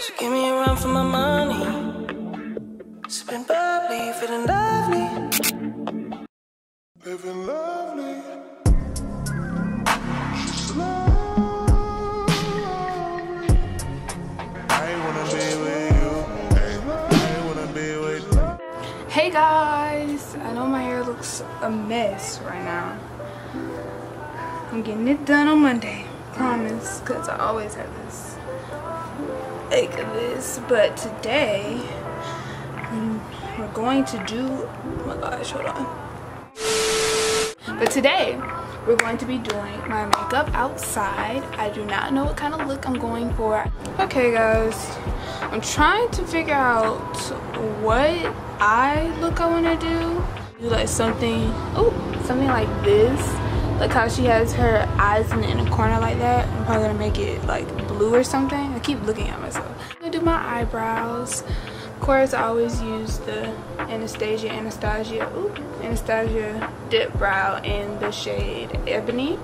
So give me a run for my money. Sipping bubbly, feeling lovely. Living lovely. She's lovely. I wanna be with you. I wanna be with you. Hey guys, I know my hair looks a mess right now. I'm getting it done on Monday, promise, because I always have this ache of this. But today, we're going to do, oh my gosh, hold on. But today, we're going to be doing my makeup outside. I do not know what kind of look I'm going for. Okay guys, I'm trying to figure out what eye look I want to do. Do like something, oh, something like this. Like how she has her eyes in, in a corner like that. I'm probably gonna make it like blue or something. I keep looking at myself. I'm gonna do my eyebrows. Of course, I always use the Anastasia Anastasia ooh, Anastasia Dip Brow in the shade Ebony.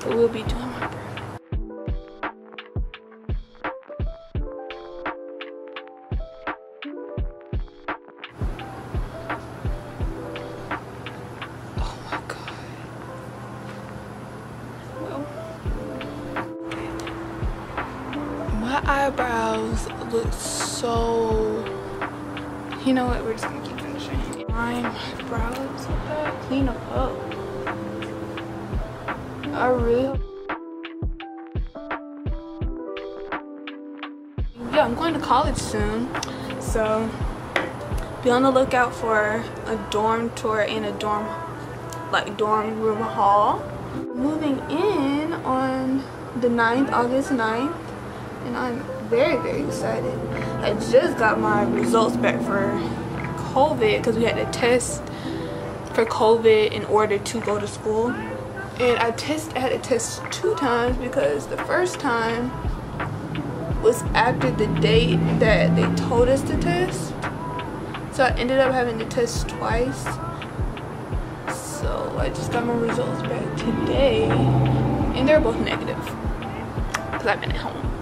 But we'll be doing my brow. My eyebrows look so. You know what? We're just gonna keep finishing. My brows that clean up. I really. Yeah, I'm going to college soon, so be on the lookout for a dorm tour and a dorm like dorm room haul moving in on the 9th august 9th and i'm very very excited i just got my results back for covid because we had to test for covid in order to go to school and i test I had to test two times because the first time was after the date that they told us to test so I ended up having to test twice. So I just got my results back today. And they're both negative. Because I've been at home.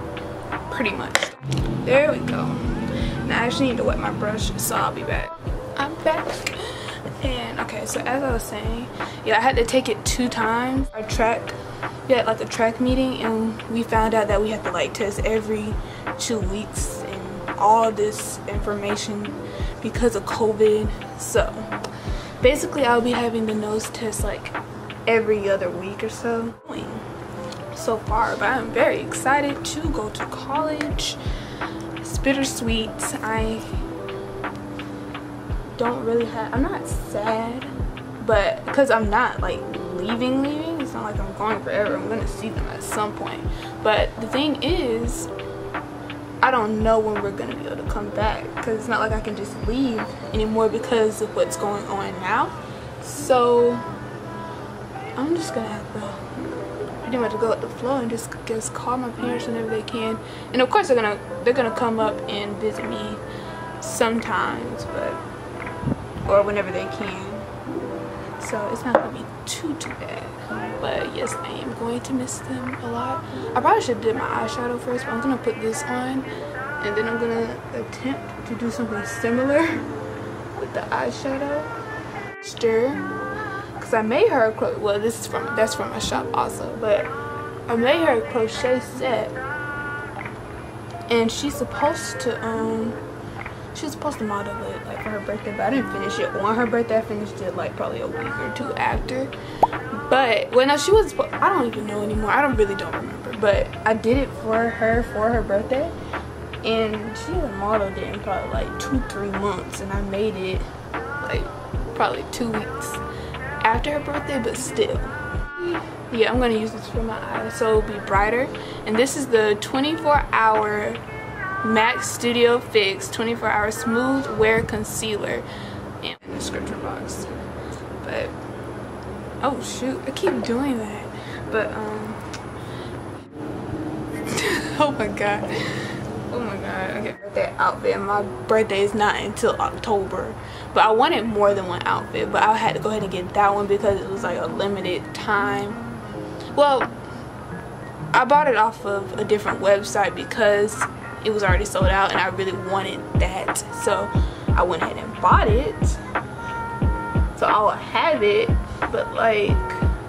Pretty much. There we go. Now I actually need to wet my brush, so I'll be back. I'm back. And okay, so as I was saying, yeah, I had to take it two times. Our track, we had like a track meeting and we found out that we had to like test every two weeks and all this information because of COVID. So basically I'll be having the nose test like every other week or so. So far, but I'm very excited to go to college. It's bittersweet. I don't really have, I'm not sad, but because I'm not like leaving, leaving, it's not like I'm going forever. I'm gonna see them at some point. But the thing is, I don't know when we're gonna be able to come back because it's not like I can just leave anymore because of what's going on now. So I'm just gonna have to pretty much go with the flow and just just call my parents whenever they can. And of course they're gonna they're gonna come up and visit me sometimes, but or whenever they can. So it's not gonna be too too bad. But yes, I am going to miss them a lot. I probably should have did my eyeshadow first, but I'm gonna put this on and then I'm gonna attempt to do something similar with the eyeshadow. Stir. Cause I made her a well this is from that's from my shop also, but I made her a crochet set. And she's supposed to um she's supposed to model it like for her birthday but I didn't finish it. On her birthday I finished it like probably a week or two after. But well no she was I don't even know anymore. I don't really don't remember. But I did it for her for her birthday. And she had modeled it in probably like two three months. And I made it like probably two weeks after her birthday but still yeah I'm gonna use this for my eyes so it'll be brighter and this is the 24 hour MAC Studio Fix 24 Hour Smooth Wear Concealer in the description box. But, oh shoot, I keep doing that. But, um, oh my god. Oh my god, okay. That outfit, my birthday is not until October. But I wanted more than one outfit, but I had to go ahead and get that one because it was like a limited time. Well, I bought it off of a different website because it was already sold out and I really wanted that. So I went ahead and bought it. So I will have it, but like,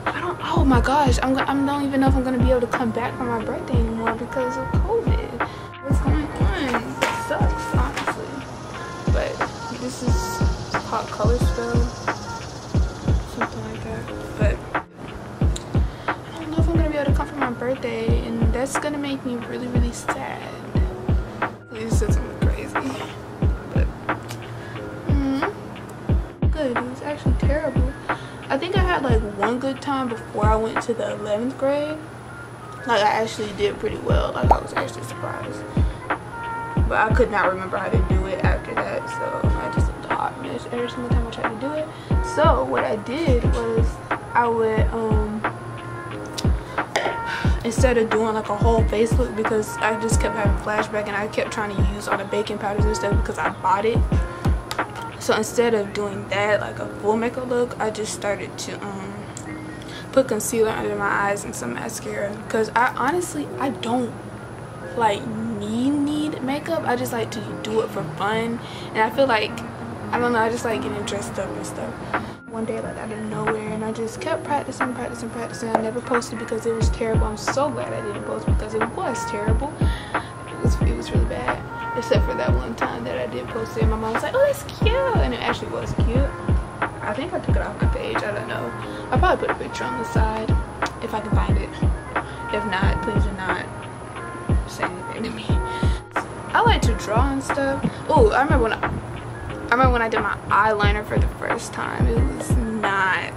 I don't, oh my gosh, I'm, I don't even know if I'm gonna be able to come back for my birthday anymore because of COVID. What's going on? It sucks, honestly. But this is called Color Spell, something like that. But I don't know if I'm gonna be able to come for my birthday and that's gonna make me really, really sad. Please say something crazy. But, mm, good. It was actually terrible. I think I had like one good time before I went to the 11th grade. Like I actually did pretty well. Like I was actually surprised. But I could not remember how to do it after that. So I just looked a hot mess every single time I tried to do it. So what I did was I would um instead of doing like a whole face look because I just kept having flashback and I kept trying to use all the baking powders and stuff because I bought it so instead of doing that like a full makeup look I just started to um put concealer under my eyes and some mascara because I honestly I don't like need need makeup. I just like to do it for fun and I feel like I don't know I just like getting dressed up and stuff. One day like out of nowhere and I just kept practicing practicing practicing. I never posted because it was terrible. I'm so glad I didn't post because it was terrible. It was, it was really bad except for that one time that I did post it. And my mom was like oh that's cute and it actually was cute think I took it off my page I don't know I'll probably put a picture on the side if I can find it if not please do not say anything to me I like to draw and stuff oh I remember when I I remember when I did my eyeliner for the first time. It was not,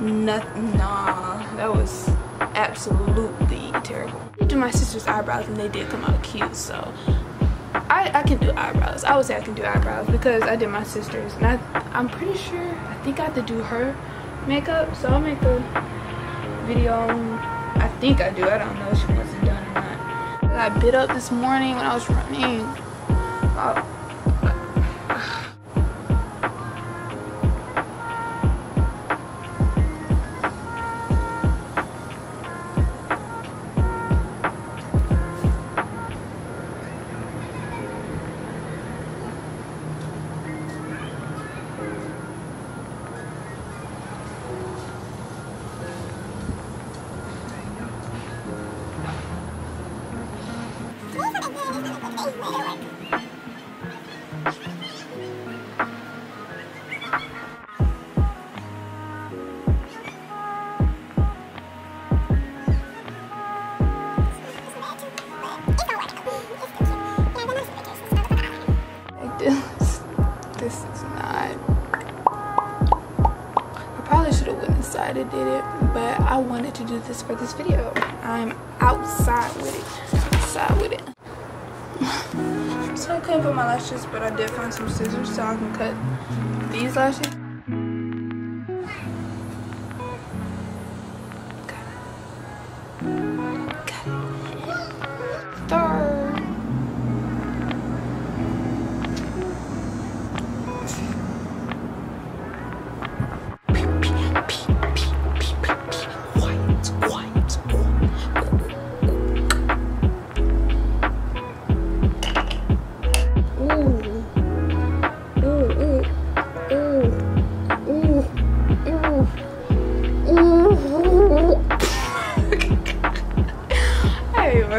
not, nah, that was absolutely terrible. I did my sister's eyebrows and they did come out cute, so I, I can do eyebrows. I would say I can do eyebrows because I did my sister's and I, I'm pretty sure, I think I have to do her makeup, so I'll make a video I think I do, I don't know if she wants it done or not. I bit up this morning when I was running. This did it but I wanted to do this for this video. I'm outside with it. Outside with it. So I couldn't put my lashes but I did find some scissors so I can cut these lashes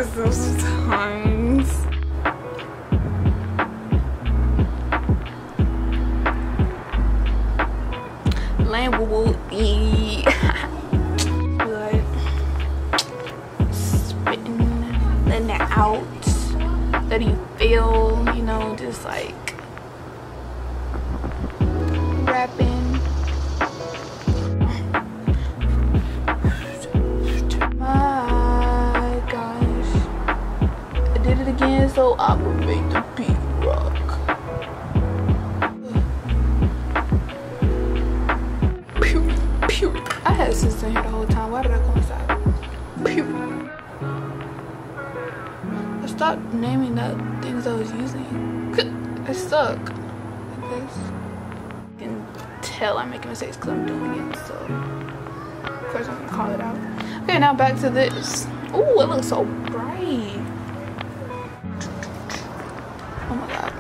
I was those times. So I will make the beat rock. Pew, pew. I had sisters in here the whole time. Why did I go inside? Pew. I stopped naming the things I was using. I suck at this. You can tell I'm making mistakes because I'm doing it, so of course I'm gonna call it out. Okay, now back to this. Ooh, it looks so bright.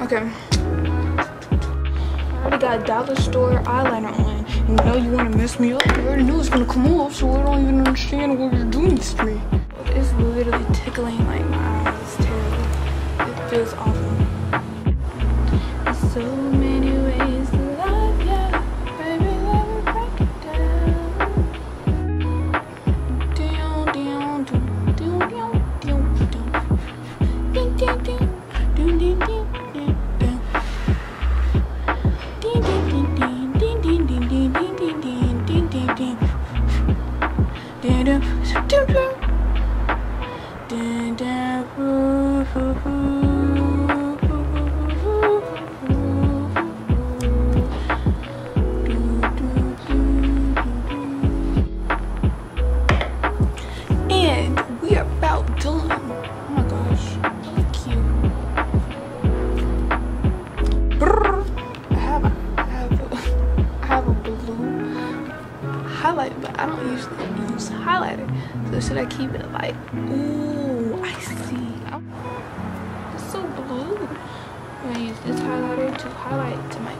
Okay. I already got dollar store eyeliner on. And now you want to mess me up? You already know it's gonna come off, so I don't even understand what you're doing to me. It's literally tickling like my eyes. It's terrible. It feels awful.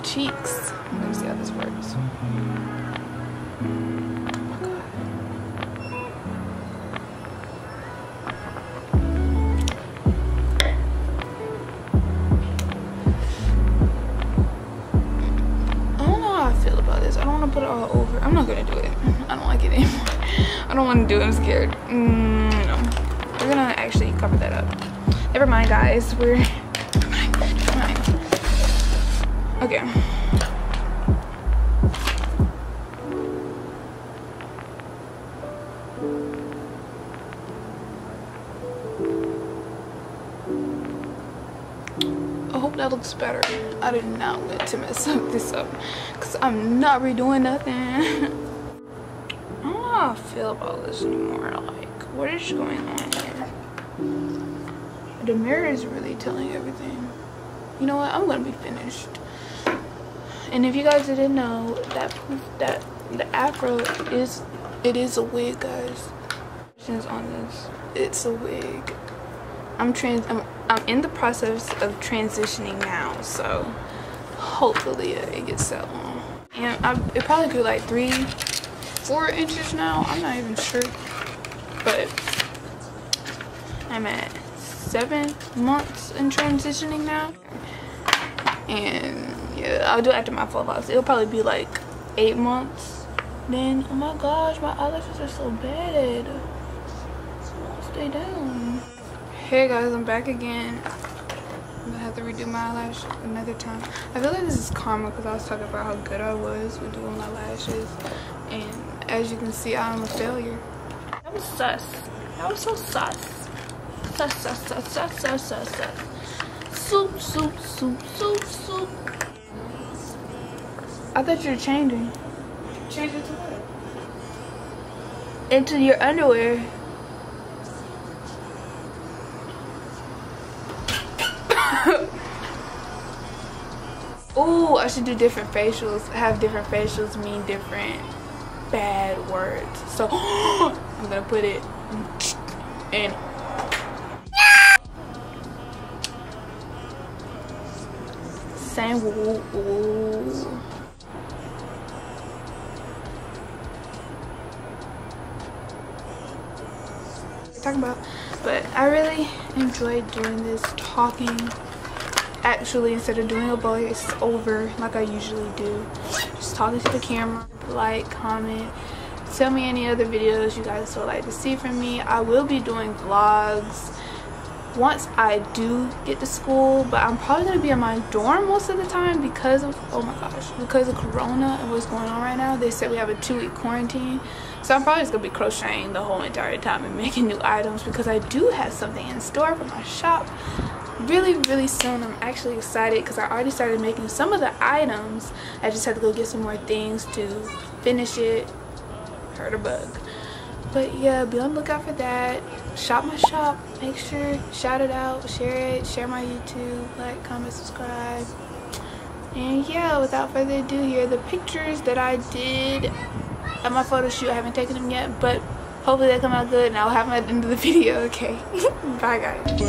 cheeks. Let me see how this works. put it all over. I'm not gonna do it. I don't like it anymore. I don't want to do it. I'm scared. Mm, We're gonna actually cover that up. Never mind guys. We're Okay. I hope that looks better. I did not want to mess up this up because I'm not redoing nothing. I don't know how I feel about this anymore. Like, what is going on here? The mirror is really telling everything. You know what? I'm gonna be finished. And if you guys didn't know, that that the afro is it is a wig, guys. On this? It's a wig. I'm trans. I'm, I'm in the process of transitioning now, so hopefully it, it gets that long. And I, it probably grew like three, four inches now. I'm not even sure, but I'm at seven months in transitioning now. And yeah, uh, I'll do it after my full loss. It'll probably be like eight months. Then, oh my gosh, my eyelashes are so bad. Stay down. Hey guys, I'm back again. I'm gonna have to redo my eyelash another time. I feel like this is karma because I was talking about how good I was with doing my lashes. And as you can see, I'm a failure. Was sus. i was so sus. Sus, sus, sus, sus, sus, sus, sus. Soup, soup, soup, soup, soup. I thought you were changing. Change it to what? Into your underwear. Ooh, I should do different facials. Have different facials mean different bad words. So I'm gonna put it in. Same woo woo. Talking about but i really enjoyed doing this talking. Actually instead of doing a voice over like i usually do. Just talking to the camera like comment. Tell me any other videos you guys would like to see from me. I will be doing vlogs once i do get to school but i'm probably to be in my dorm most of the time because of oh my gosh because of corona and what's going on right now they said we have a two-week quarantine so I'm probably just gonna be crocheting the whole entire time and making new items because I do have something in store for my shop really really soon. I'm actually excited because I already started making some of the items. I just had to go get some more things to finish it. Heard a bug but yeah be on the lookout for that. Shop my shop. Make sure shout it out share it share my youtube like comment subscribe. And yeah without further ado here are the pictures that i did at my photo shoot. I haven't taken them yet but hopefully they come out good and i'll have them at the end of the video okay? Bye guys.